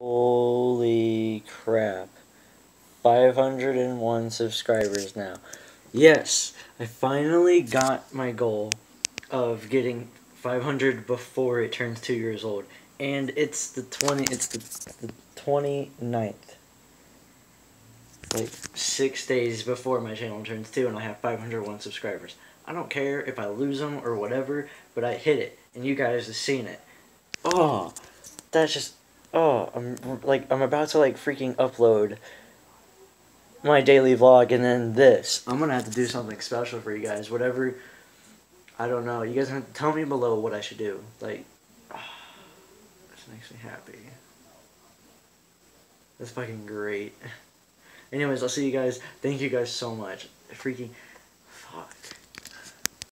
Holy crap. 501 subscribers now. Yes, I finally got my goal of getting 500 before it turns 2 years old. And it's the 20 it's the, the 29th. Like 6 days before my channel turns 2 and I have 501 subscribers. I don't care if I lose them or whatever, but I hit it and you guys have seen it. Oh, that's just oh, I'm like I'm about to like freaking upload my daily vlog and then this. I'm gonna have to do something special for you guys. Whatever I don't know. You guys have to tell me below what I should do. Like oh, this makes me happy. That's fucking great. Anyways, I'll see you guys. Thank you guys so much. Freaking.